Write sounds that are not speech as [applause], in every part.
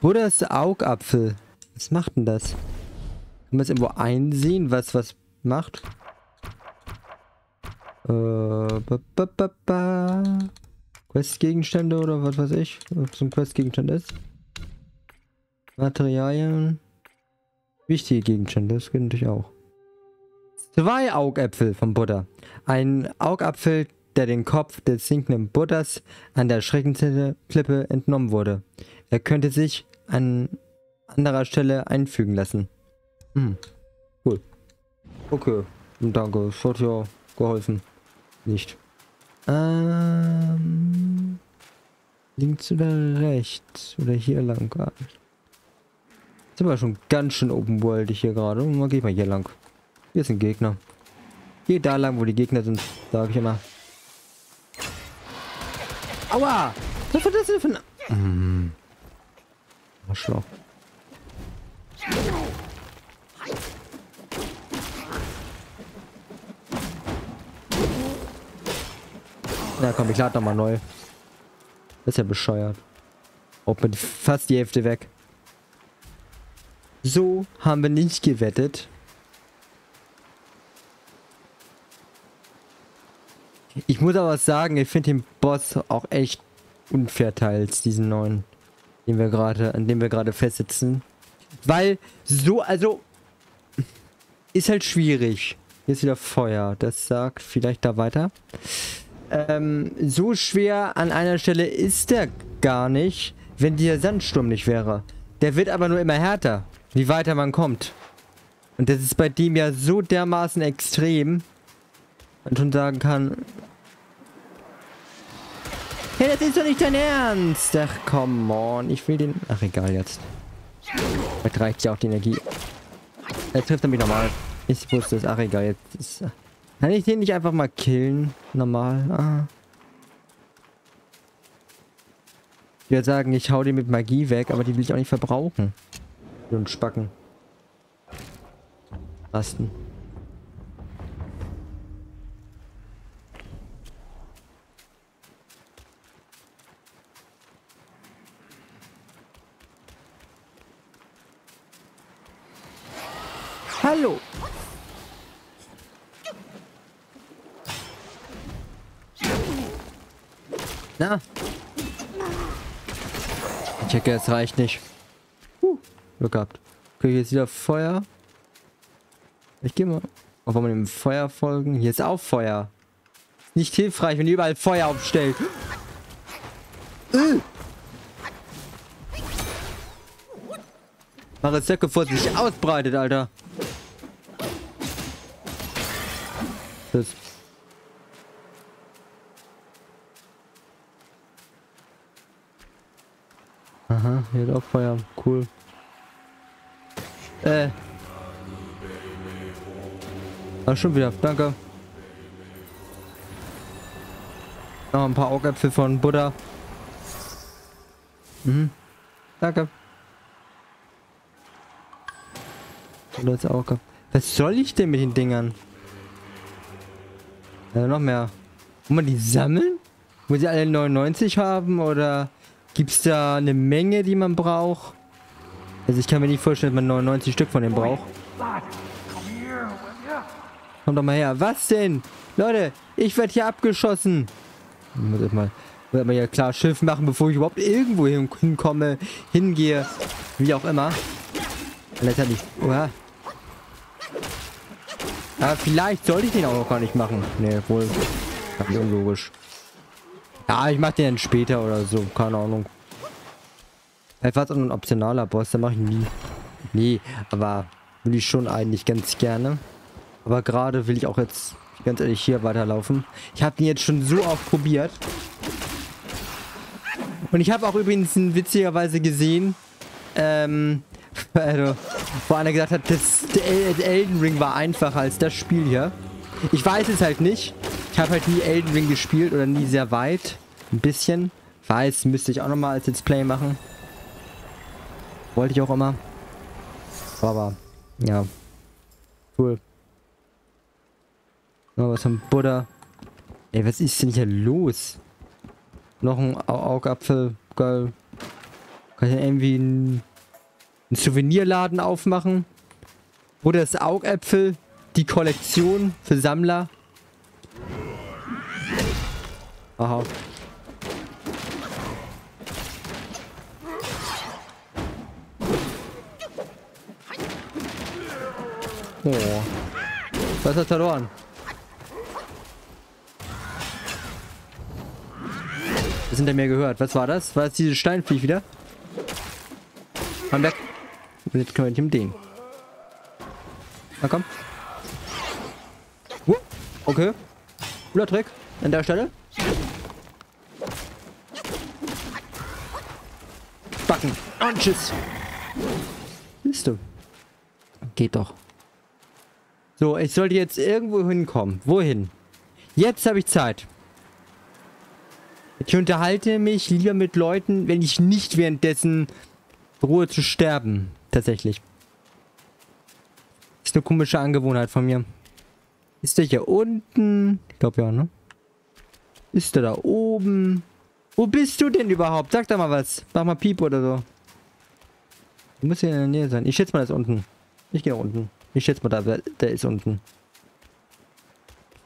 Buddhas Augapfel. Was macht denn das? Kann man es irgendwo einsehen, was was macht? Äh, ba, ba, ba, ba. Questgegenstände oder was weiß ich, was ein Questgegenstand ist. Materialien. Wichtige Gegenstände, das geht natürlich auch. Zwei Augäpfel vom Buddha. Ein Augapfel, der den Kopf des sinkenden Buddhas an der Schreckensklippe entnommen wurde. Er könnte sich an anderer Stelle einfügen lassen. Hm. Cool. Okay. Danke. Es hat ja geholfen. Nicht. Ähm. Links oder rechts? Oder hier lang? Ah. Ist aber schon ganz schön open world hier gerade. Mal geh mal hier lang. Hier sind Gegner. Geh da lang, wo die Gegner sind, sage ich immer. Aua! Was war das denn für ein... Mmh. Arschloch. Na komm, ich lade nochmal neu. Das ist ja bescheuert. Auch mit fast die Hälfte weg. So haben wir nicht gewettet. Ich muss aber sagen, ich finde den Boss auch echt unfair teils, diesen neuen, den wir gerade, an dem wir gerade festsitzen. Weil so, also ist halt schwierig. Hier ist wieder Feuer. Das sagt vielleicht da weiter. Ähm, so schwer an einer Stelle ist der gar nicht, wenn der Sandsturm nicht wäre. Der wird aber nur immer härter, wie weiter man kommt. Und das ist bei dem ja so dermaßen extrem, man schon sagen kann... Hey, das ist doch nicht dein Ernst! Ach, come on, ich will den... Ach, egal jetzt. Vielleicht reicht ja auch die Energie. Er trifft er mich nochmal. Ich wusste es. Ach, egal, jetzt ist... Kann ich den nicht einfach mal killen? Normal. Ah. Ich würde sagen, ich hau den mit Magie weg, aber die will ich auch nicht verbrauchen. Und Spacken. Rasten. Denke, es reicht nicht. Uh, Glück gehabt. Okay, hier ist wieder Feuer. Ich gehe mal. Auch wenn man dem Feuer folgen. Hier ist auch Feuer. Nicht hilfreich, wenn ihr überall Feuer aufstellt. Uh. Mach es weg, bevor es sich ausbreitet, Alter. Das Aha, hier ist auch Feuer. Cool. Äh. Ah, schon wieder. Danke. Noch ein paar Augäpfel von Buddha. Mhm. Danke. Jetzt Auge. Was soll ich denn mit den Dingern? Ja, noch mehr. Muss man die sammeln? Muss ich alle 99 haben oder Gibt es da eine Menge, die man braucht? Also ich kann mir nicht vorstellen, dass man 99 Stück von dem braucht. Komm doch mal her. Was denn? Leute, ich werde hier abgeschossen. Ich muss erstmal mal ja klar Schiff machen, bevor ich überhaupt irgendwo hinkomme, hingehe. Wie auch immer. Letztendlich. Oha. Aber vielleicht sollte ich den auch noch gar nicht machen. Ne, wohl. Das ist unlogisch. Ja, ich mach den dann später oder so. Keine Ahnung. Vielleicht war ein optionaler Boss. Der mache ich nie. Nee, aber will ich schon eigentlich ganz gerne. Aber gerade will ich auch jetzt ganz ehrlich hier weiterlaufen. Ich habe den jetzt schon so oft probiert. Und ich habe auch übrigens witzigerweise gesehen, ähm, [laughs] also, wo einer gesagt hat, das, Elden Ring war einfacher als das Spiel hier. Ich weiß es halt nicht. Ich habe halt nie Elden Ring gespielt oder nie sehr weit. Ein bisschen. Weiß, müsste ich auch nochmal als Let's Play machen. Wollte ich auch immer. Aber, ja. Cool. Noch was vom Buddha. Ey, was ist denn hier los? Noch ein Augapfel. Geil. Kann ich irgendwie einen, einen Souvenirladen aufmachen? Oder das Augäpfel, die Kollektion für Sammler. Aha. Oh. Was hat verloren? Was hinter mir gehört? Was war das? War das dieses Steinviech wieder? Komm weg. Und jetzt können wir nicht mit dem. Na komm. Uh, okay. Cooler Trick an der Stelle. Backen. Und tschüss. Siehst du. Geht doch. So, ich sollte jetzt irgendwo hinkommen. Wohin? Jetzt habe ich Zeit. Ich unterhalte mich lieber mit Leuten, wenn ich nicht währenddessen Ruhe zu sterben. Tatsächlich. Ist eine komische Angewohnheit von mir. Ist der hier unten? Ich glaube ja, ne? Ist der da oben? Wo bist du denn überhaupt? Sag doch mal was. Mach mal Piep oder so. Du musst hier in der Nähe sein. Ich schätze mal, das unten. Ich gehe unten. Ich schätze mal, da, der ist unten.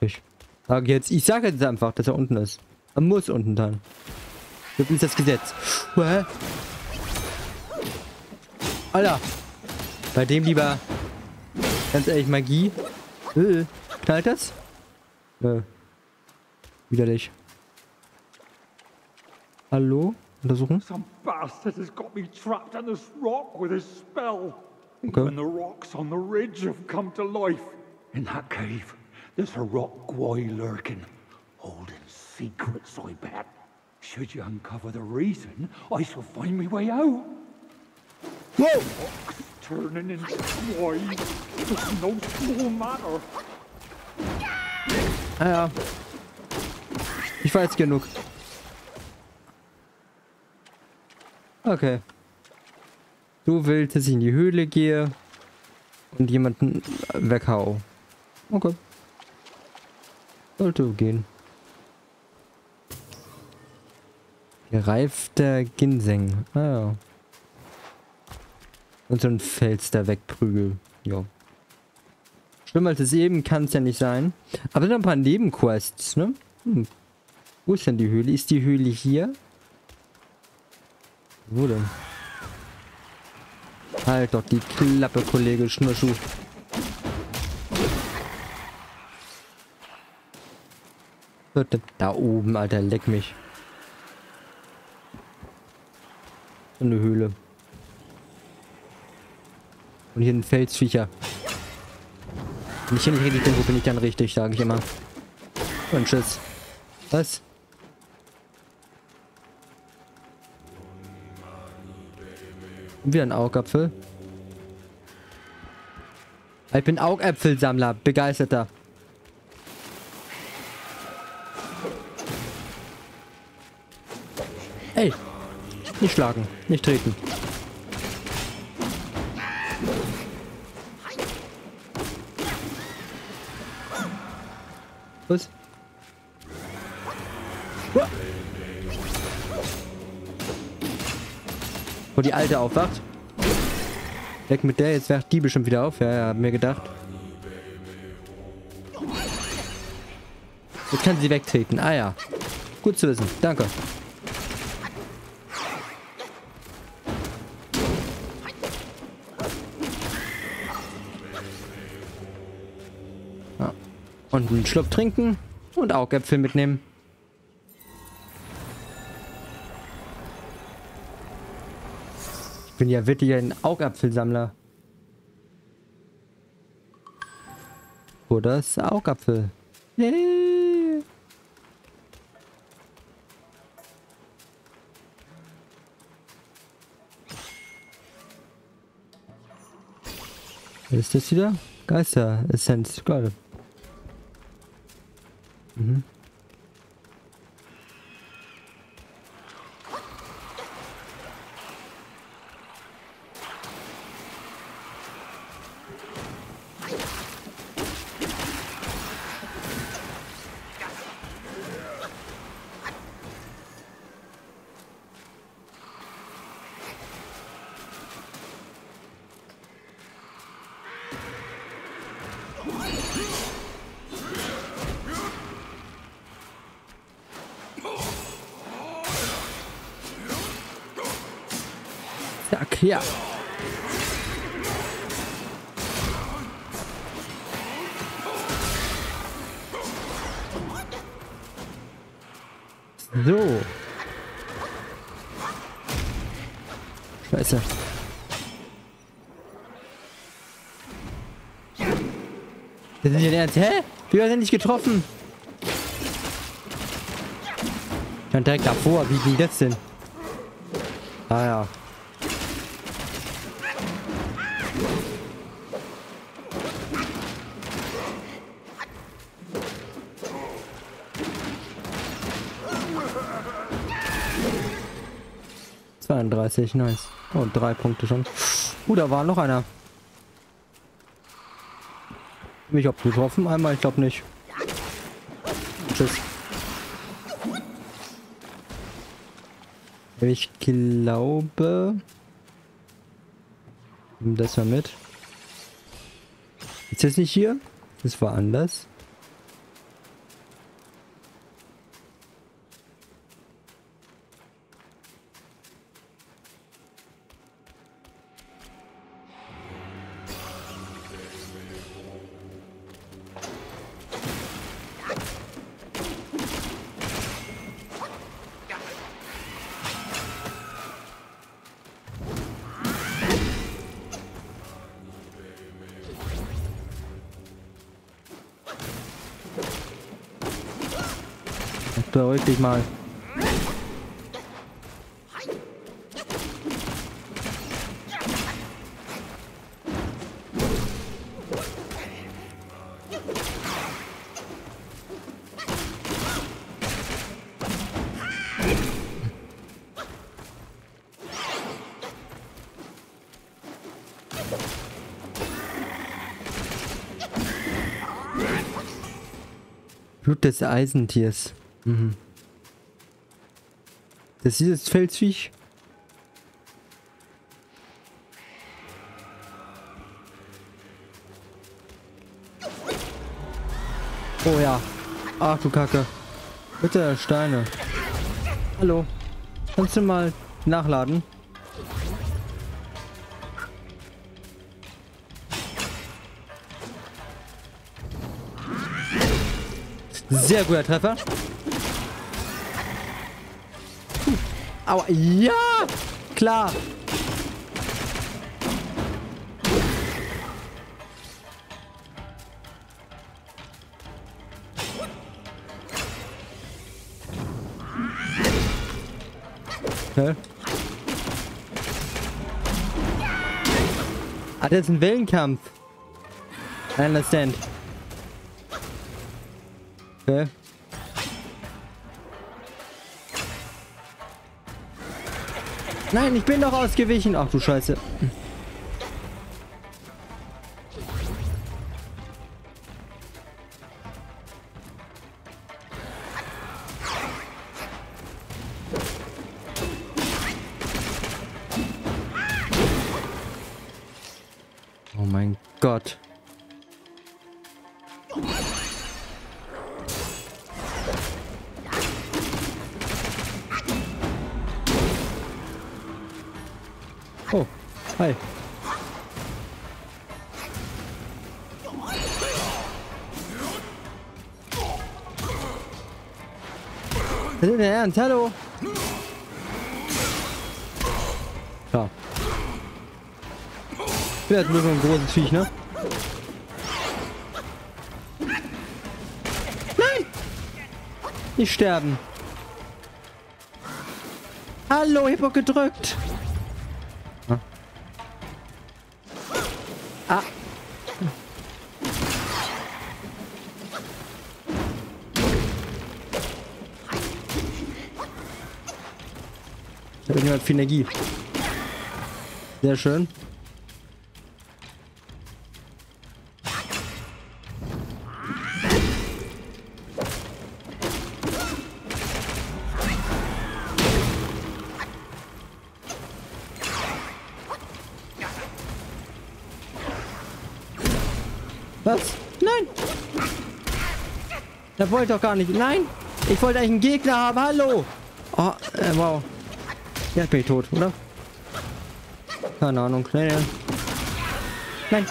Ich sage jetzt, ich sage jetzt einfach, dass er unten ist. Er muss unten sein. Das ist das Gesetz. Hä? Alter. Bei dem lieber, ganz ehrlich, Magie. Äh, knallt das? Äh. Widerlich. Hallo? Untersuchen? Some bastard has got me trapped on this rock with his spell. Okay. Even the rocks on the ridge have come to life. In that cave, there's a rock guy lurking, holding secrets, I bet. Should you uncover the reason, I shall find my way out. Wow! Rocks turning into swine. It's no small matter. Ah ja. Ich weiß genug. Okay. Du willst, dass ich in die Höhle gehe und jemanden weghau. Okay. Sollte gehen. Gereifter Ginseng. Ah ja. Und so ein Fels da wegprügel. Ja. Schlimmer als es eben kann es ja nicht sein. Aber noch ein paar Nebenquests, ne? Hm. Wo ist denn die Höhle? Ist die Höhle hier? Wo denn? Halt doch die Klappe, Kollege Schnurschuh. Da oben, Alter, leck mich. So eine Höhle. Und hier ein Felsviecher. Wenn ich hier nicht richtig bin, bin ich dann richtig, sage ich immer. Und tschüss. Was? Und wieder ein Augapfel. Ich bin Augäpfelsammler, begeisterter. Ey, nicht schlagen, nicht treten. Was? Wo die Alte aufwacht. Weg mit der, jetzt wacht die bestimmt wieder auf. Ja, ja, mir gedacht. Jetzt kann sie wegtreten. Ah ja. Gut zu wissen. Danke. Und einen Schluck trinken und Augäpfel mitnehmen. Bin ja wirklich ein Augapfelsammler. Oder ist Augapfel? Yay. Was ist das wieder? Geister-Essenz, gerade. Mhm. Ja. So. Scheiße. Das ist nicht dein Ernst. Hä? Wie hat er nicht getroffen? Dann direkt davor. Wie ging das denn? Ah ja. Zweiunddreißig, nice. Oh, drei Punkte schon. Uh, da war noch einer. Mich hab getroffen einmal, ich glaube nicht. Tschüss. Ich glaube... Das mal mit. Ist das nicht hier? Das war anders. Beruhig dich mal. Blut des Eisentiers. Mhm. Das ist dieses Felsviech. Oh ja. Ach du Kacke. Bitte Steine. Hallo. Kannst du mal nachladen? Sehr guter Treffer. Aua. Ja! Klar. Hä? Ah, das ist ein Wellenkampf. I understand. Okay. Nein, ich bin doch ausgewichen. Ach du Scheiße. Oh mein Gott. Hi. Was ist denn Ernst? Hallo? Ja. Bin jetzt nur so ein großes Viech, ne? Nein! Nicht sterben. Hallo, ich hab auch gedrückt. Ah. Ich habe jemand viel Energie. Sehr schön. Wollte doch gar nicht. Nein! Ich wollte eigentlich einen Gegner haben. Hallo! Oh, äh, wow. Jetzt bin ich tot, oder? Keine Ahnung. Nee, nee. Nein.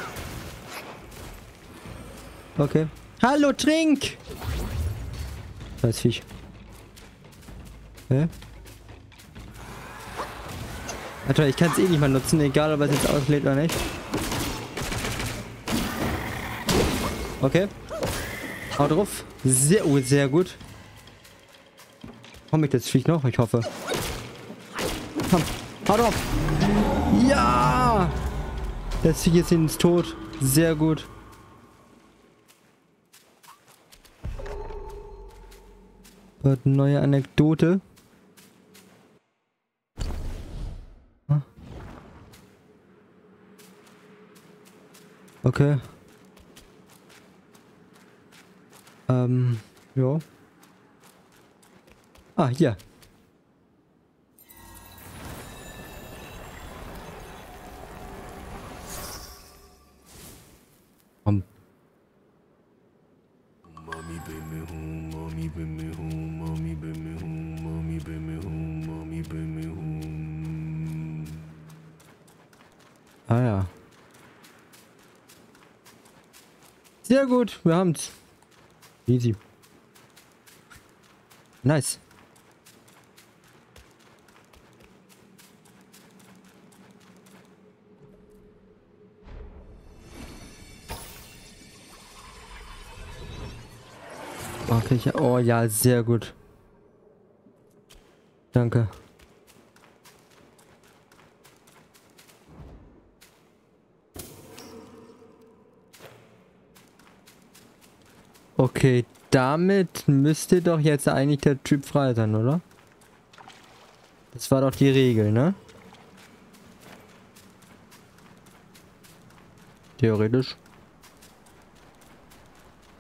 Okay. Hallo, trink! Das Viech. Hä? Alter, ich kann es eh nicht mal nutzen, egal ob es jetzt auslädt oder nicht. Okay. Hau drauf. Sehr, oh, sehr gut. Komme ich das Viech noch? Ich hoffe. Komm, hau drauf. Ja! Das Viech ist ins Tod. Sehr gut. Wird neue Anekdote. Okay. Ähm, ja. Ah, hier. Komm. Mommy bring me home, mommy bring me home, mommy bring me home, mommy bring me home, mommy bring me home. Ah ja. Sehr gut, wir haben's. Easy. Nice. Okay, oh ja, sehr gut. Danke. Okay, damit müsste doch jetzt eigentlich der Typ frei sein, oder? Das war doch die Regel, ne? Theoretisch.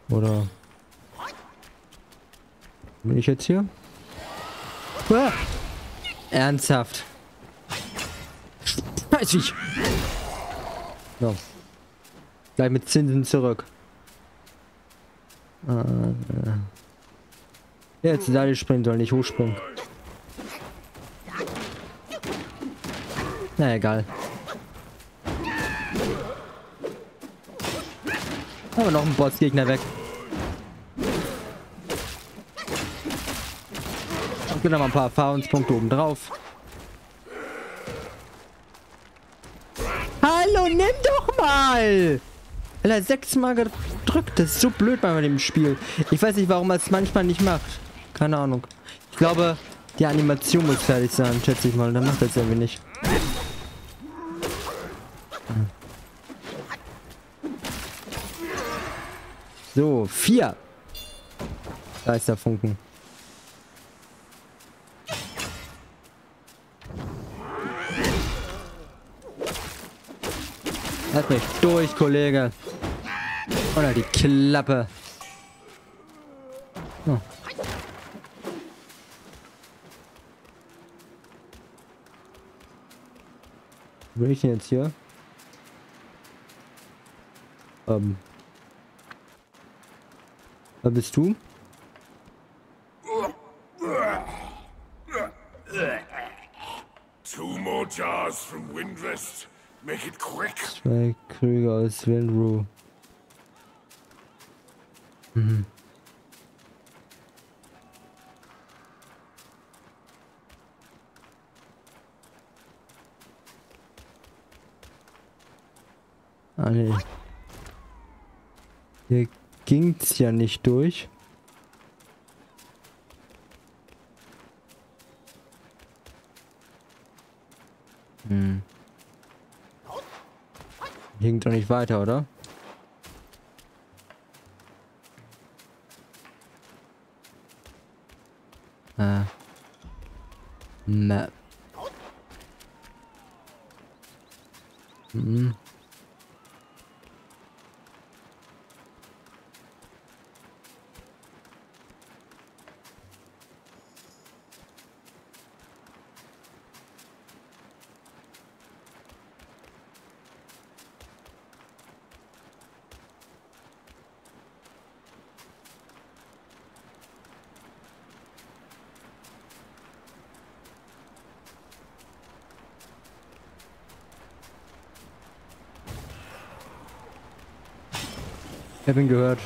Oder... Bin ich jetzt hier? Ah! Ernsthaft. Weiß ich. So. Gleich mit Zinsen zurück. Äh, jetzt da die springen soll, nicht hochspringen. Na egal. Haben wir noch einen Bossgegner weg. Und noch mal ein paar Erfahrungspunkte oben drauf. Hallo, nimm doch mal! Alter, sechsmal gedrückt. Das ist so blöd bei dem Spiel. Ich weiß nicht, warum er es manchmal nicht macht. Keine Ahnung. Ich glaube, die Animation muss fertig sein, schätze ich mal. Dann macht das irgendwie nicht. So, vier. Geisterfunken. Lass mich durch, Kollege. Oder die Klappe. Oh. Wo bin ich denn jetzt hier? Ähm. Wer bist du? Two more jars from Windrest. Make it quick. Zwei Krüger aus Windru. Ah, nee. Hier ging's ja nicht durch. Hm. Hinkt doch nicht weiter, oder? Äh. Map. Ich hab ihn gehört.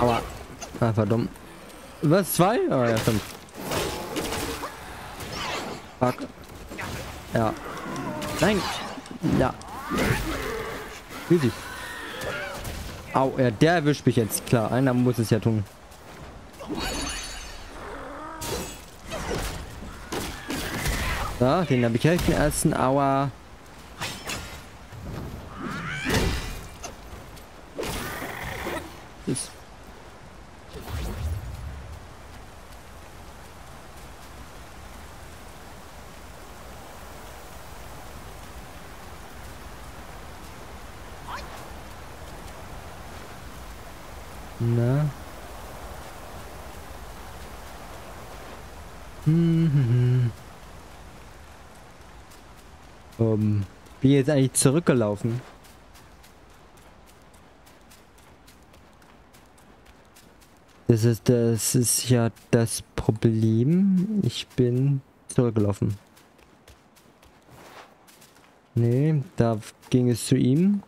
Aua. Ah, verdammt. Was? Zwei? Ah, ja, stimmt. Fuck. Ja. Nein. Ja. Easy. Au, ja, der erwischt mich jetzt. Klar, einer muss es ja tun. So, den habe ich helfen ersten. Aua. Ähm, bin jetzt eigentlich zurückgelaufen. Das ist, das ist ja das Problem. Ich bin zurückgelaufen. Nee, da ging es zu ihm.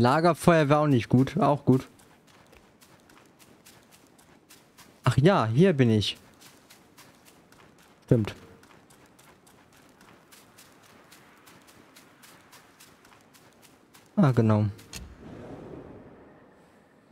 Lagerfeuer wäre auch nicht gut. Auch gut. Ach ja, hier bin ich. Stimmt. Ah, genau.